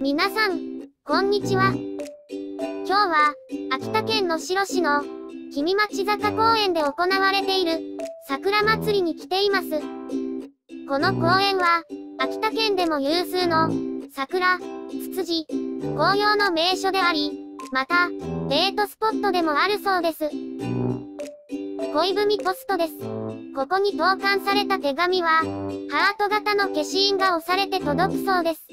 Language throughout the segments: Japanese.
皆さん、こんにちは。今日は、秋田県能代市の、君町坂公園で行われている、桜祭りに来ています。この公園は、秋田県でも有数の、桜、ツツジ、紅葉の名所であり、また、デートスポットでもあるそうです。恋文ポストです。ここに投函された手紙は、ハート型の消印が押されて届くそうです。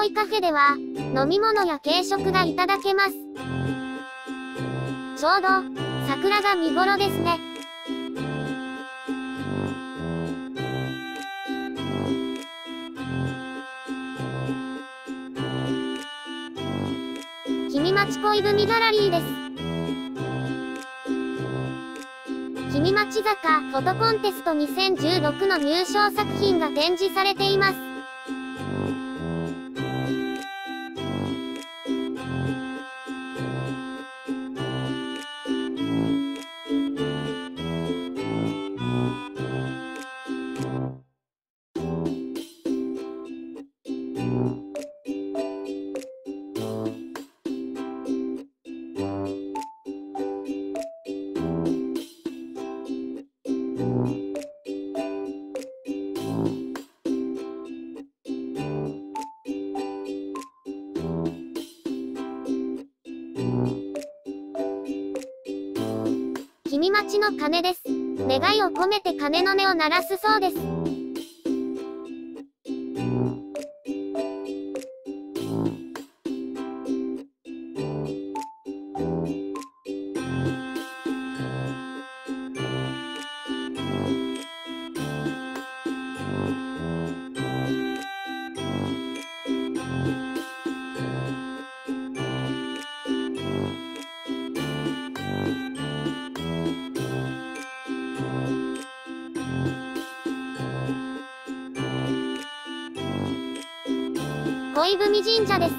恋カフェでは、飲み物や軽食がいただけます。ちょうど、桜が見頃ですね。君町恋文ギャラリーです。君町坂フォトコンテスト2016の入賞作品が展示されています。君待ちの鐘です。願いを込めて鐘の音を鳴らすそうです。恋文神社です。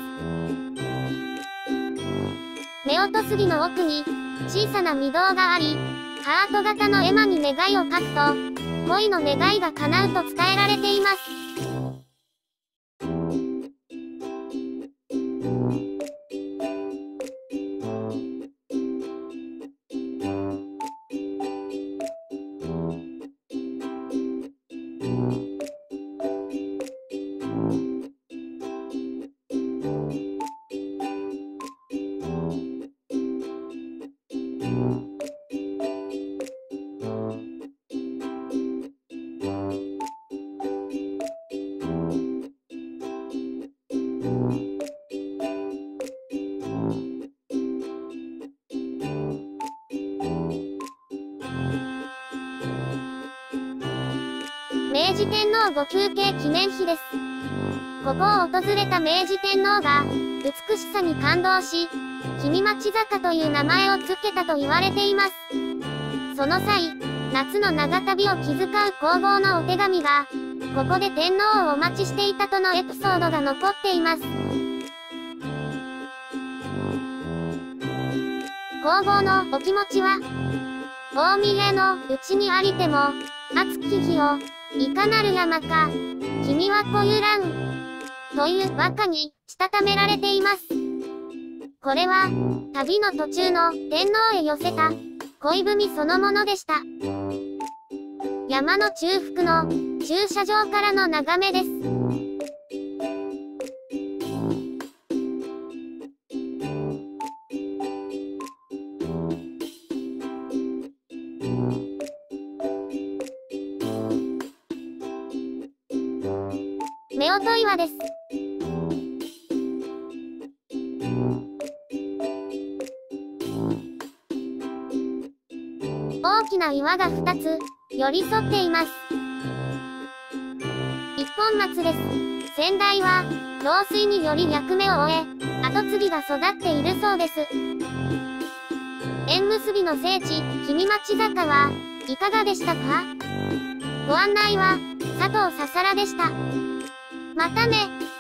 夫婦杉の奥に、小さな御堂があり、ハート型の絵馬に願いを書くと、恋の願いが叶うと伝えられています。明治天皇ご休憩記念碑です。ここを訪れた明治天皇が、美しさに感動し、君町坂という名前を付けたと言われています。その際、夏の長旅を気遣う皇后のお手紙が、ここで天皇をお待ちしていたとのエピソードが残っています。皇后のお気持ちは、大宮のうちにありても、熱き日を、いかなる山か、君はこゆらん、という和歌に、したためられています。これは、旅の途中の天皇へ寄せた、恋文そのものでした。山の中腹の駐車場からの眺めです。夫婦岩です。大きな岩が2つ、寄り添っています。一本松です。先代は、老衰により役目を終え、後継ぎが育っているそうです。縁結びの聖地、君町坂は、いかがでしたか？ご案内は、佐藤ささらでした。またね。